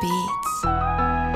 beats.